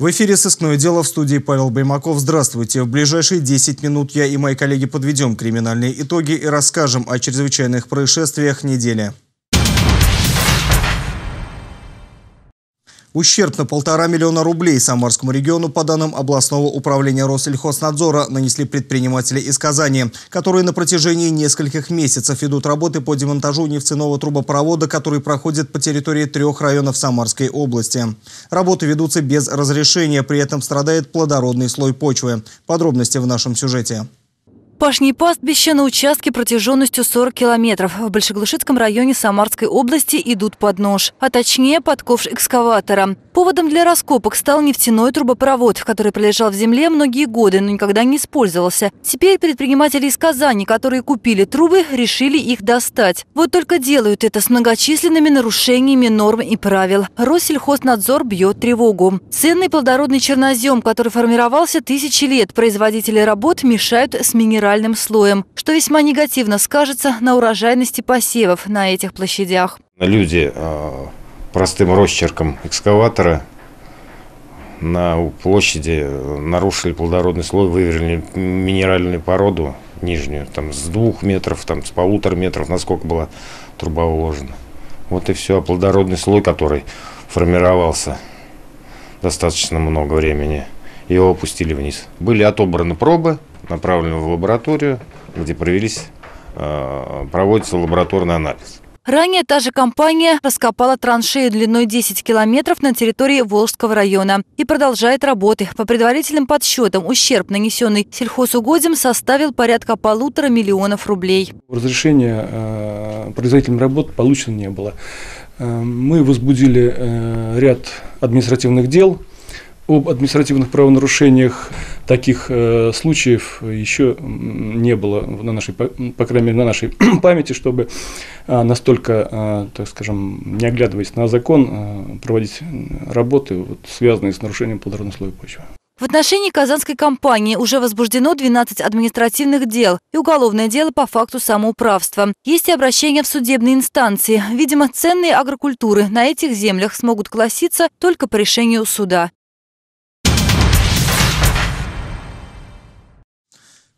В эфире «Сыскное дело» в студии Павел Баймаков. Здравствуйте. В ближайшие 10 минут я и мои коллеги подведем криминальные итоги и расскажем о чрезвычайных происшествиях недели. Ущерб на полтора миллиона рублей Самарскому региону, по данным областного управления Россельхознадзора, нанесли предприниматели из Казани, которые на протяжении нескольких месяцев ведут работы по демонтажу нефтяного трубопровода, который проходит по территории трех районов Самарской области. Работы ведутся без разрешения, при этом страдает плодородный слой почвы. Подробности в нашем сюжете. Пашни пастбища на участке протяженностью 40 километров в Большеглушицком районе Самарской области идут под нож, а точнее под ковш экскаватора. Поводом для раскопок стал нефтяной трубопровод, который пролежал в земле многие годы, но никогда не использовался. Теперь предприниматели из Казани, которые купили трубы, решили их достать. Вот только делают это с многочисленными нарушениями норм и правил. Россельхознадзор бьет тревогу. Ценный плодородный чернозем, который формировался тысячи лет, производители работ мешают с минеральным минеральным слоем, что весьма негативно скажется на урожайности посевов на этих площадях. Люди а, простым росчерком экскаватора на площади нарушили плодородный слой, выверили минеральную породу нижнюю, там с двух метров, там с полутора метров, насколько была труба уложена. Вот и все. А плодородный слой, который формировался достаточно много времени, его опустили вниз. Были отобраны пробы, направлены в лабораторию, где провелись, э, проводится лабораторный анализ. Ранее та же компания раскопала траншею длиной 10 километров на территории Волжского района и продолжает работы. По предварительным подсчетам, ущерб, нанесенный сельхозугодием, составил порядка полутора миллионов рублей. Разрешения э, производителям работ получено не было. Э, мы возбудили э, ряд административных дел об административных правонарушениях таких э, случаев еще не было на нашей, по, крайней мере, на нашей памяти, чтобы э, настолько, э, так скажем, не оглядываясь на закон, э, проводить работы, вот, связанные с нарушением плодородного слоя почвы. В отношении казанской компании уже возбуждено 12 административных дел и уголовное дело по факту самоуправства. Есть и обращения в судебные инстанции. Видимо, ценные агрокультуры на этих землях смогут класситься только по решению суда.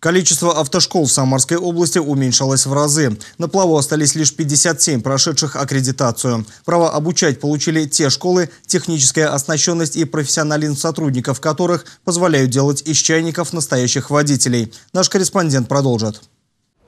Количество автошкол в Самарской области уменьшилось в разы. На плаву остались лишь 57 прошедших аккредитацию. Право обучать получили те школы, техническая оснащенность и профессионализм сотрудников которых позволяют делать из чайников настоящих водителей. Наш корреспондент продолжит.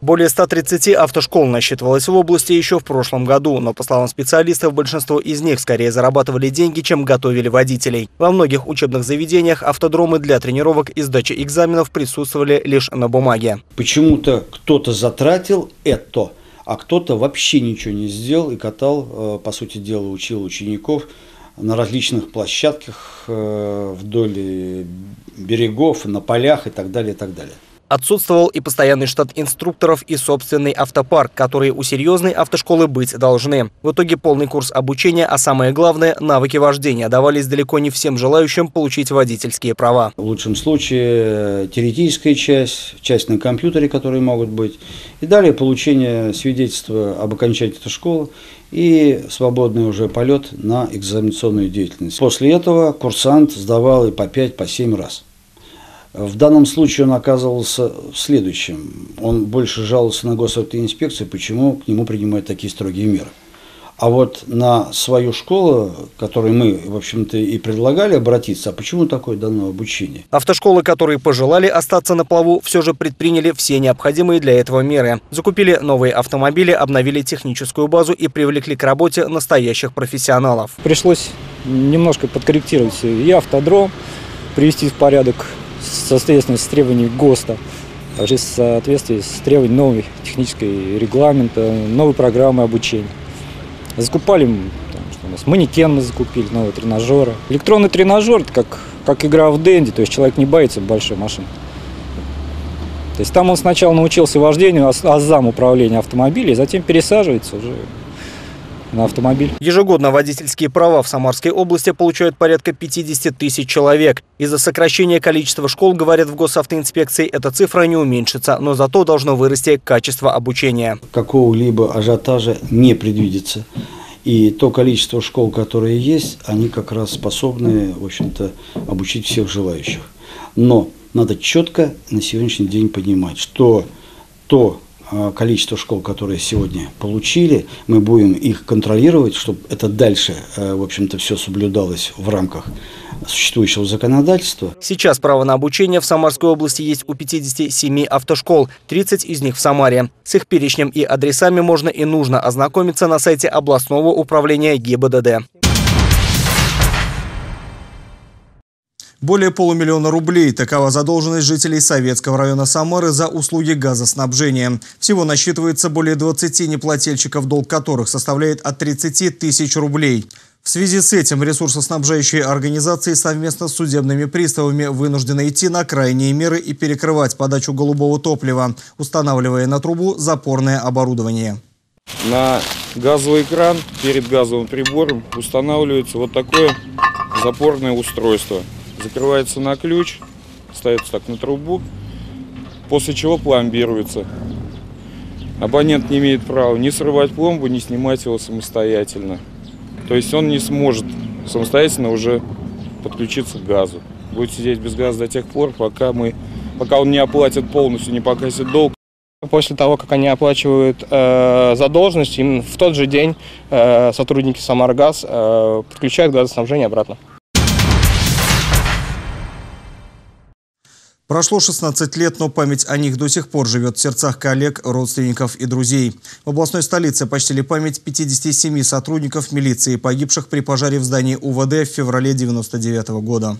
Более 130 автошкол насчитывалось в области еще в прошлом году, но, по словам специалистов, большинство из них скорее зарабатывали деньги, чем готовили водителей. Во многих учебных заведениях автодромы для тренировок и сдачи экзаменов присутствовали лишь на бумаге. Почему-то кто-то затратил это, а кто-то вообще ничего не сделал и катал, э, по сути дела, учил учеников на различных площадках э, вдоль берегов, на полях и так далее, и так далее. Отсутствовал и постоянный штат инструкторов и собственный автопарк, которые у серьезной автошколы быть должны. В итоге полный курс обучения, а самое главное – навыки вождения давались далеко не всем желающим получить водительские права. В лучшем случае теоретическая часть, часть на компьютере, которые могут быть. И далее получение свидетельства об окончании этой школы и свободный уже полет на экзаменационную деятельность. После этого курсант сдавал и по 5, по 7 раз. В данном случае он оказывался в следующем. Он больше жаловался на госавтоинспекцию, почему к нему принимают такие строгие меры. А вот на свою школу, которой мы, в общем-то, и предлагали обратиться, а почему такое дано обучение? Автошколы, которые пожелали остаться на плаву, все же предприняли все необходимые для этого меры. Закупили новые автомобили, обновили техническую базу и привлекли к работе настоящих профессионалов. Пришлось немножко подкорректировать и автодром, привести в порядок соответственно, с требованиями ГОСТа, также в соответствии с требованиями новой технической регламента, новой программы обучения. Закупали там, что у нас, манекен мы закупили, новые тренажеры. Электронный тренажер – это как, как игра в дэнди, то есть человек не боится большой машины. То есть там он сначала научился вождению, азам управления автомобилем, затем пересаживается уже на автомобиль. Ежегодно водительские права в Самарской области получают порядка 50 тысяч человек. Из-за сокращения количества школ, говорят в госавтоинспекции, эта цифра не уменьшится, но зато должно вырасти качество обучения. Какого-либо ажиотажа не предвидится. И то количество школ, которые есть, они как раз способны, в общем-то, обучить всех желающих. Но надо четко на сегодняшний день понимать, что то количество школ, которые сегодня получили, мы будем их контролировать, чтобы это дальше, э, в общем-то, все соблюдалось в рамках существующего законодательства. Сейчас право на обучение в Самарской области есть у 57 автошкол, 30 из них в Самаре. С их перечнем и адресами можно и нужно ознакомиться на сайте областного управления ГИБДД. Более полумиллиона рублей – такова задолженность жителей Советского района Самары за услуги газоснабжения. Всего насчитывается более 20 неплательщиков, долг которых составляет от 30 тысяч рублей. В связи с этим ресурсоснабжающие организации совместно с судебными приставами вынуждены идти на крайние меры и перекрывать подачу голубого топлива, устанавливая на трубу запорное оборудование. На газовый кран перед газовым прибором устанавливается вот такое запорное устройство – закрывается на ключ, ставится так на трубу, после чего пломбируется. Абонент не имеет права ни срывать пломбу, ни снимать его самостоятельно. То есть он не сможет самостоятельно уже подключиться к газу. Будет сидеть без газа до тех пор, пока, мы, пока он не оплатит полностью, не погасит долг. После того, как они оплачивают э, задолженность, им в тот же день э, сотрудники Самаргаз э, подключают газоснабжение обратно. Прошло 16 лет, но память о них до сих пор живет в сердцах коллег, родственников и друзей. В областной столице почтили память 57 сотрудников милиции, погибших при пожаре в здании УВД в феврале 99 года.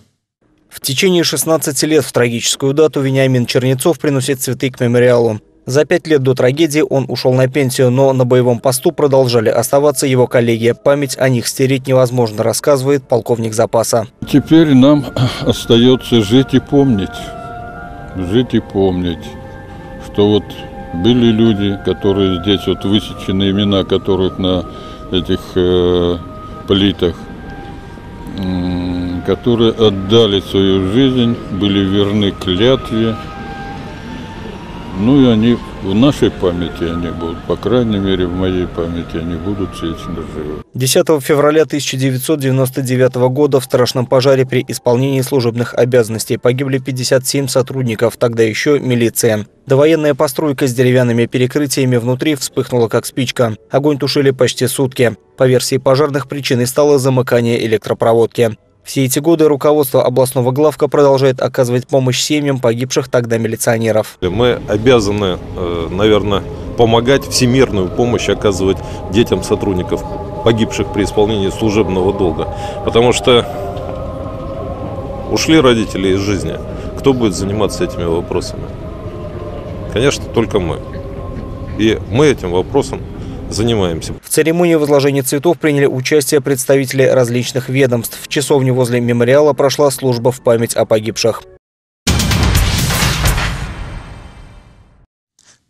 В течение 16 лет в трагическую дату Вениамин Чернецов приносит цветы к мемориалу. За пять лет до трагедии он ушел на пенсию, но на боевом посту продолжали оставаться его коллеги. Память о них стереть невозможно, рассказывает полковник запаса. Теперь нам остается жить и помнить жить и помнить, что вот были люди, которые здесь вот высечены имена которых на этих э, плитах, э, которые отдали свою жизнь, были верны клятве, ну и они в нашей памяти они будут, по крайней мере, в моей памяти они будут вечно живы. 10 февраля 1999 года в страшном пожаре при исполнении служебных обязанностей погибли 57 сотрудников, тогда еще милиция. Довоенная постройка с деревянными перекрытиями внутри вспыхнула как спичка. Огонь тушили почти сутки. По версии пожарных причиной стало замыкание электропроводки. Все эти годы руководство областного главка продолжает оказывать помощь семьям погибших тогда милиционеров. Мы обязаны, э, наверное, помогать, всемирную помощь оказывать детям сотрудников, погибших при исполнении служебного долга. Потому что ушли родители из жизни. Кто будет заниматься этими вопросами? Конечно, только мы. И мы этим вопросом занимаемся. В церемонии возложения цветов приняли участие представители различных ведомств. В часовне возле мемориала прошла служба в память о погибших.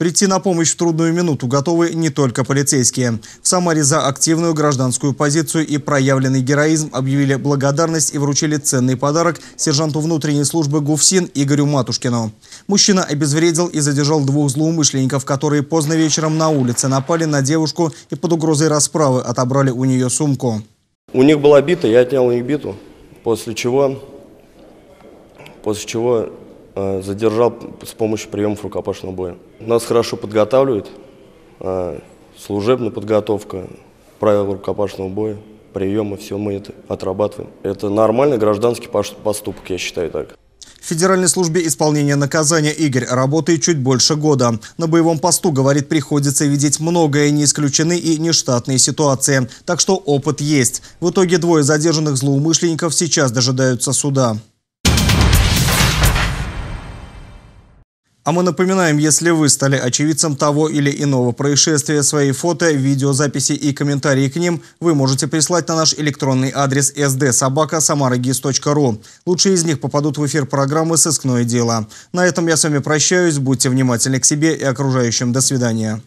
Прийти на помощь в трудную минуту готовы не только полицейские. В Самаре за активную гражданскую позицию и проявленный героизм объявили благодарность и вручили ценный подарок сержанту внутренней службы ГУФСИН Игорю Матушкину. Мужчина обезвредил и задержал двух злоумышленников, которые поздно вечером на улице напали на девушку и под угрозой расправы отобрали у нее сумку. У них была бита, я отнял у них биту, после чего, после чего задержал с помощью приемов рукопашного боя. Нас хорошо подготавливают, э, служебная подготовка, правила рукопашного боя, приемы, все мы это отрабатываем. Это нормальный гражданский поступок, я считаю так. В Федеральной службе исполнения наказания Игорь работает чуть больше года. На боевом посту, говорит, приходится видеть многое, не исключены и нештатные ситуации. Так что опыт есть. В итоге двое задержанных злоумышленников сейчас дожидаются суда. А мы напоминаем, если вы стали очевидцем того или иного происшествия, свои фото, видеозаписи и комментарии к ним вы можете прислать на наш электронный адрес sdsobaka.samaragis.ru. Лучшие из них попадут в эфир программы «Сыскное дело». На этом я с вами прощаюсь. Будьте внимательны к себе и окружающим. До свидания.